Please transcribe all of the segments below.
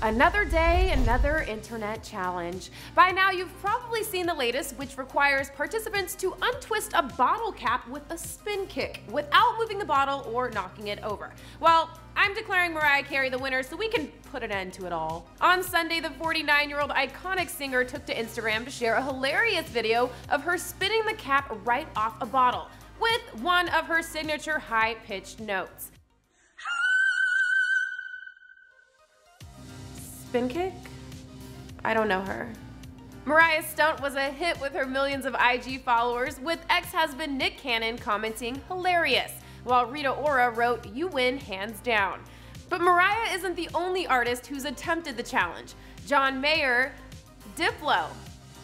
Another day, another internet challenge. By now, you've probably seen the latest, which requires participants to untwist a bottle cap with a spin kick without moving the bottle or knocking it over. Well, I'm declaring Mariah Carey the winner so we can put an end to it all. On Sunday, the 49 year old iconic singer took to Instagram to share a hilarious video of her spinning the cap right off a bottle with one of her signature high pitched notes. Spin kick? I don't know her. Mariah's stunt was a hit with her millions of IG followers, with ex-husband Nick Cannon commenting hilarious, while Rita Ora wrote, you win hands down. But Mariah isn't the only artist who's attempted the challenge. John Mayer, Diplo,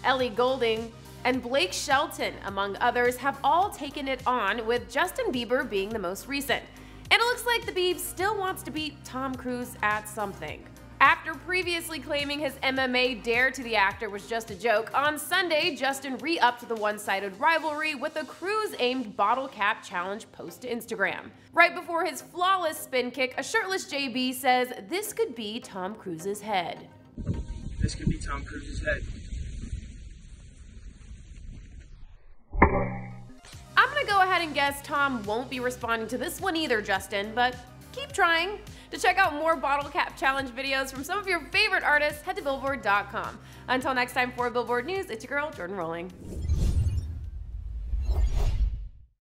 Ellie Goulding, and Blake Shelton, among others, have all taken it on, with Justin Bieber being the most recent. And it looks like the Biebs still wants to beat Tom Cruise at something. After previously claiming his MMA dare to the actor was just a joke, on Sunday, Justin re upped the one sided rivalry with a Cruise aimed bottle cap challenge post to Instagram. Right before his flawless spin kick, a shirtless JB says this could be Tom Cruise's head. This could be Tom Cruise's head. I'm gonna go ahead and guess Tom won't be responding to this one either, Justin, but keep trying. To check out more bottle cap challenge videos from some of your favorite artists, head to billboard.com. Until next time for Billboard News, it's your girl, Jordyn Rolling.